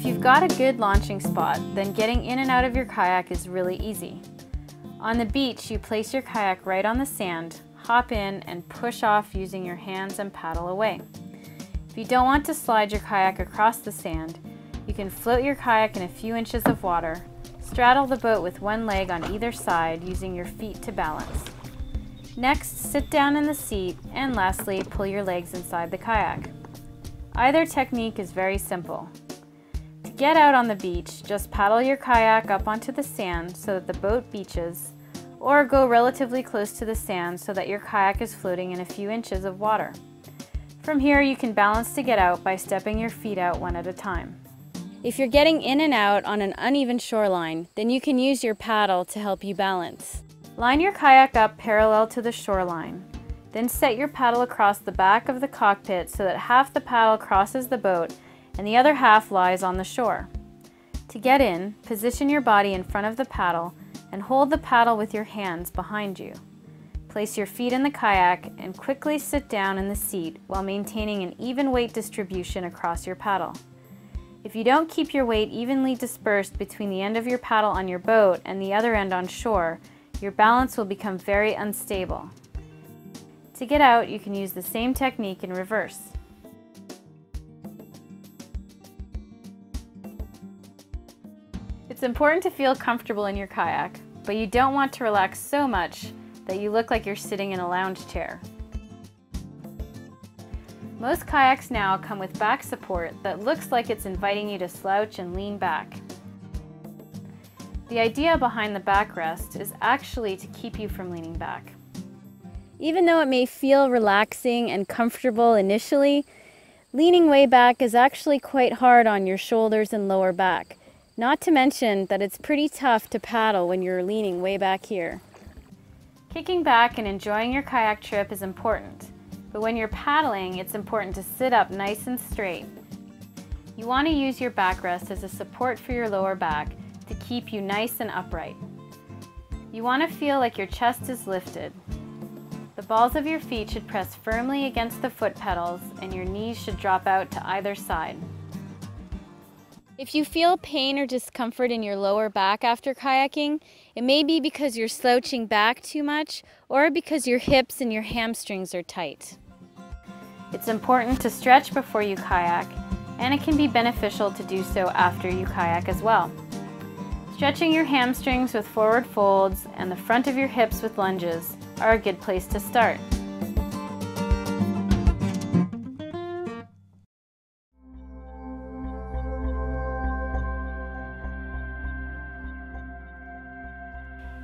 If you've got a good launching spot, then getting in and out of your kayak is really easy. On the beach, you place your kayak right on the sand, hop in, and push off using your hands and paddle away. If you don't want to slide your kayak across the sand, you can float your kayak in a few inches of water, straddle the boat with one leg on either side using your feet to balance. Next, sit down in the seat, and lastly, pull your legs inside the kayak. Either technique is very simple. Get out on the beach, just paddle your kayak up onto the sand so that the boat beaches, or go relatively close to the sand so that your kayak is floating in a few inches of water. From here, you can balance to get out by stepping your feet out one at a time. If you're getting in and out on an uneven shoreline, then you can use your paddle to help you balance. Line your kayak up parallel to the shoreline. Then set your paddle across the back of the cockpit so that half the paddle crosses the boat and the other half lies on the shore. To get in, position your body in front of the paddle and hold the paddle with your hands behind you. Place your feet in the kayak and quickly sit down in the seat while maintaining an even weight distribution across your paddle. If you don't keep your weight evenly dispersed between the end of your paddle on your boat and the other end on shore, your balance will become very unstable. To get out, you can use the same technique in reverse. It's important to feel comfortable in your kayak, but you don't want to relax so much that you look like you're sitting in a lounge chair. Most kayaks now come with back support that looks like it's inviting you to slouch and lean back. The idea behind the backrest is actually to keep you from leaning back. Even though it may feel relaxing and comfortable initially, leaning way back is actually quite hard on your shoulders and lower back. Not to mention that it's pretty tough to paddle when you're leaning way back here. Kicking back and enjoying your kayak trip is important, but when you're paddling, it's important to sit up nice and straight. You want to use your backrest as a support for your lower back to keep you nice and upright. You want to feel like your chest is lifted, the balls of your feet should press firmly against the foot pedals and your knees should drop out to either side. If you feel pain or discomfort in your lower back after kayaking, it may be because you're slouching back too much or because your hips and your hamstrings are tight. It's important to stretch before you kayak, and it can be beneficial to do so after you kayak as well. Stretching your hamstrings with forward folds and the front of your hips with lunges are a good place to start.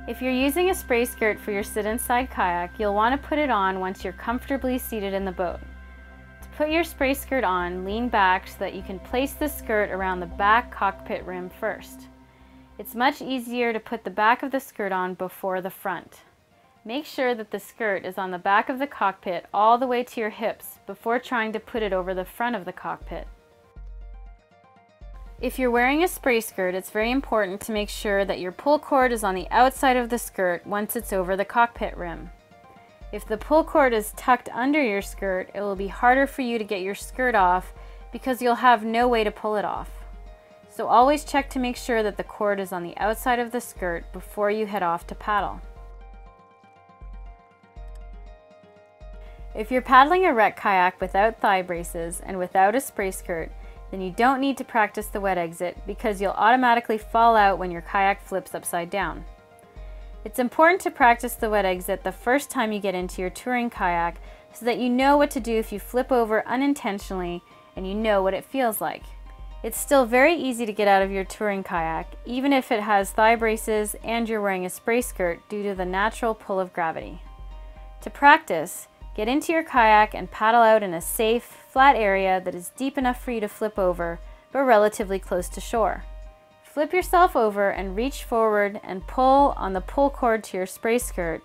If you're using a spray skirt for your sit-inside kayak, you'll want to put it on once you're comfortably seated in the boat. To put your spray skirt on, lean back so that you can place the skirt around the back cockpit rim first. It's much easier to put the back of the skirt on before the front. Make sure that the skirt is on the back of the cockpit all the way to your hips before trying to put it over the front of the cockpit. If you're wearing a spray skirt, it's very important to make sure that your pull cord is on the outside of the skirt once it's over the cockpit rim. If the pull cord is tucked under your skirt, it will be harder for you to get your skirt off because you'll have no way to pull it off. So always check to make sure that the cord is on the outside of the skirt before you head off to paddle. If you're paddling a rec kayak without thigh braces and without a spray skirt, then you don't need to practice the wet exit because you'll automatically fall out when your kayak flips upside down. It's important to practice the wet exit the first time you get into your touring kayak so that you know what to do if you flip over unintentionally and you know what it feels like. It's still very easy to get out of your touring kayak, even if it has thigh braces and you're wearing a spray skirt due to the natural pull of gravity. To practice, Get into your kayak and paddle out in a safe, flat area that is deep enough for you to flip over, but relatively close to shore. Flip yourself over and reach forward and pull on the pull cord to your spray skirt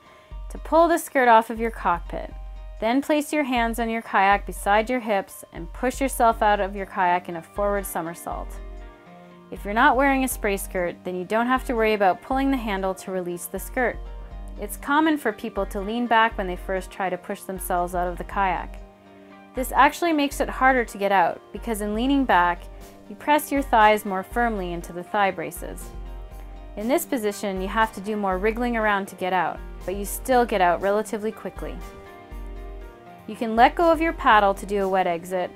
to pull the skirt off of your cockpit. Then place your hands on your kayak beside your hips and push yourself out of your kayak in a forward somersault. If you're not wearing a spray skirt, then you don't have to worry about pulling the handle to release the skirt. It's common for people to lean back when they first try to push themselves out of the kayak. This actually makes it harder to get out because in leaning back, you press your thighs more firmly into the thigh braces. In this position, you have to do more wriggling around to get out, but you still get out relatively quickly. You can let go of your paddle to do a wet exit,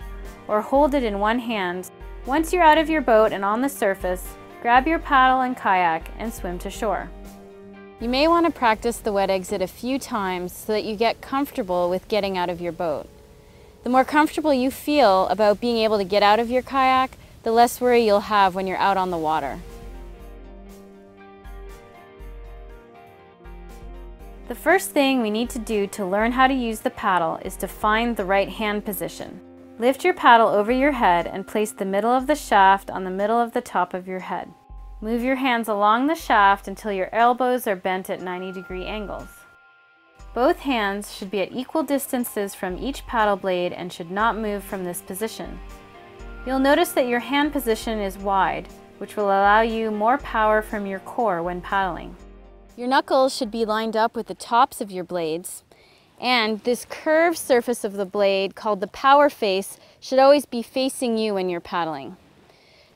or hold it in one hand. Once you're out of your boat and on the surface, grab your paddle and kayak and swim to shore. You may want to practice the wet exit a few times so that you get comfortable with getting out of your boat. The more comfortable you feel about being able to get out of your kayak, the less worry you'll have when you're out on the water. The first thing we need to do to learn how to use the paddle is to find the right hand position. Lift your paddle over your head and place the middle of the shaft on the middle of the top of your head. Move your hands along the shaft until your elbows are bent at 90 degree angles. Both hands should be at equal distances from each paddle blade and should not move from this position. You'll notice that your hand position is wide, which will allow you more power from your core when paddling. Your knuckles should be lined up with the tops of your blades, and this curved surface of the blade, called the power face, should always be facing you when you're paddling.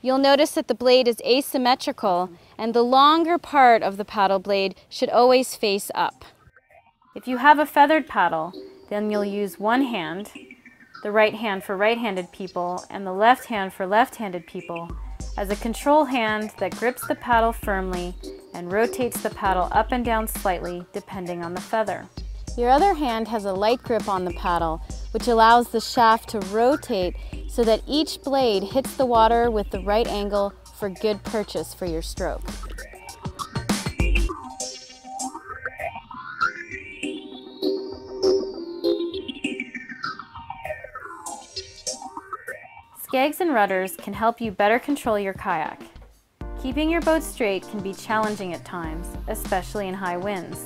You'll notice that the blade is asymmetrical, and the longer part of the paddle blade should always face up. If you have a feathered paddle, then you'll use one hand, the right hand for right-handed people, and the left hand for left-handed people, as a control hand that grips the paddle firmly and rotates the paddle up and down slightly depending on the feather. Your other hand has a light grip on the paddle, which allows the shaft to rotate so that each blade hits the water with the right angle for good purchase for your stroke. Skegs and rudders can help you better control your kayak. Keeping your boat straight can be challenging at times, especially in high winds.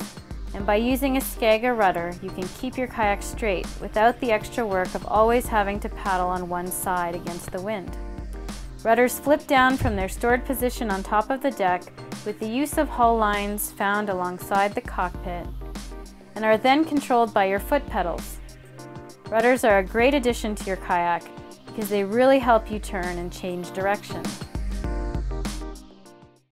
And by using a skeg or rudder, you can keep your kayak straight without the extra work of always having to paddle on one side against the wind. Rudders flip down from their stored position on top of the deck with the use of hull lines found alongside the cockpit and are then controlled by your foot pedals. Rudders are a great addition to your kayak because they really help you turn and change direction.